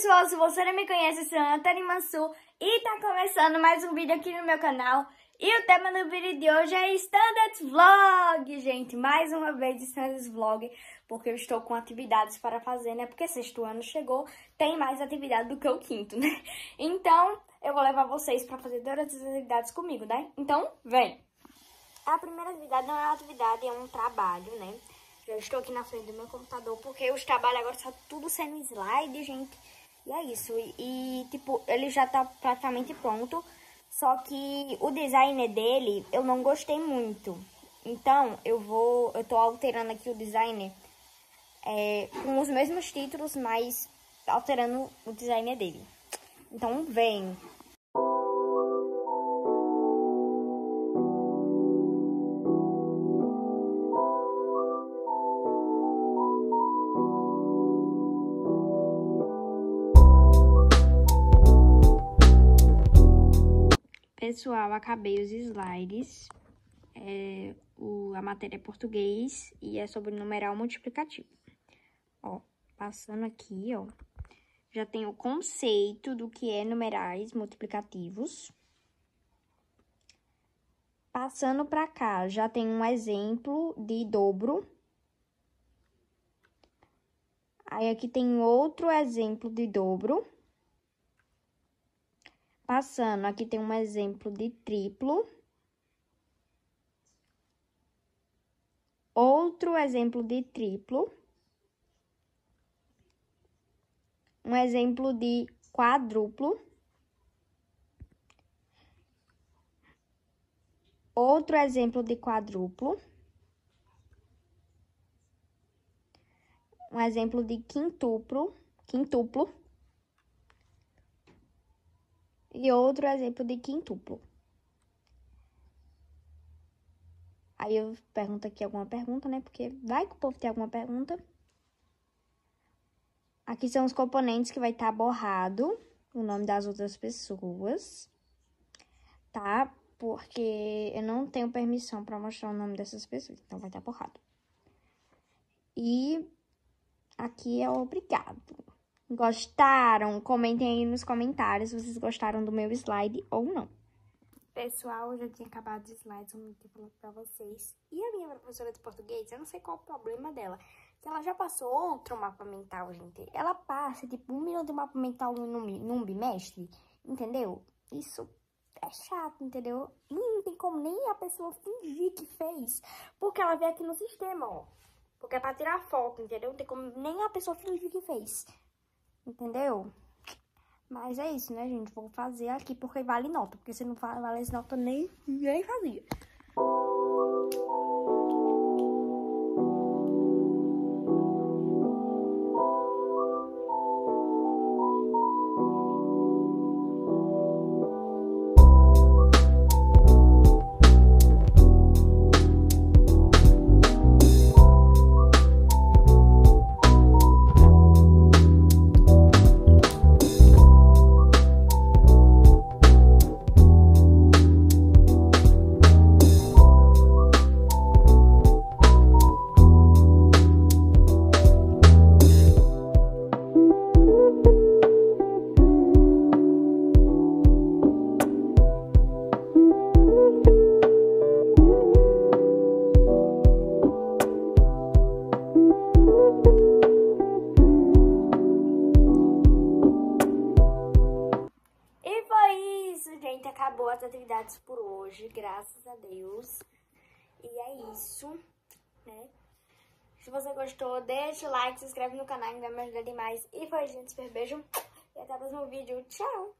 se você não me conhece, eu sou a Antônia Mansur e tá começando mais um vídeo aqui no meu canal. E o tema do vídeo de hoje é Standards Vlog, gente. Mais uma vez Standards Vlog, porque eu estou com atividades para fazer, né? Porque sexto ano chegou, tem mais atividade do que o quinto, né? Então, eu vou levar vocês para fazer todas as atividades comigo, né? Então, vem! A primeira atividade não é uma atividade, é um trabalho, né? Eu estou aqui na frente do meu computador, porque os trabalhos agora estão tudo sendo slide, gente. E é isso. E, tipo, ele já tá praticamente pronto. Só que o design dele eu não gostei muito. Então, eu vou... Eu tô alterando aqui o design é, com os mesmos títulos, mas alterando o design dele. Então, vem! Pessoal, acabei os slides. É, o, a matéria é português e é sobre numeral multiplicativo. Ó, passando aqui, ó, já tem o conceito do que é numerais multiplicativos. Passando para cá, já tem um exemplo de dobro. Aí, aqui tem outro exemplo de dobro. Passando, aqui tem um exemplo de triplo. Outro exemplo de triplo. Um exemplo de quadruplo. Outro exemplo de quadruplo. Um exemplo de quintuplo, quintuplo e outro exemplo de quintuplo. Aí eu pergunto aqui alguma pergunta, né? Porque vai que o povo tem alguma pergunta. Aqui são os componentes que vai estar tá borrado o nome das outras pessoas, tá? Porque eu não tenho permissão para mostrar o nome dessas pessoas, então vai estar tá borrado. E aqui é obrigado. Gostaram? Comentem aí nos comentários se vocês gostaram do meu slide ou não. Pessoal, eu já tinha acabado os slides, eu ter falado pra vocês. E a minha professora de português, eu não sei qual o problema dela. Que ela já passou outro mapa mental, gente. Ela passa, tipo, um milhão de mapa mental num, num bimestre, entendeu? Isso é chato, entendeu? E não tem como nem a pessoa fingir que fez. Porque ela vê aqui no sistema, ó. Porque é pra tirar foto, entendeu? Não tem como nem a pessoa fingir que fez. Entendeu? Mas é isso, né, gente? Vou fazer aqui porque vale nota. Porque se não vale nota, nem, nem fazia. Acabou as atividades por hoje, graças a Deus. E é isso, né? Se você gostou, deixa o like, se inscreve no canal, que vai me ajudar demais. E foi, gente, super beijo. E até o próximo vídeo. Tchau!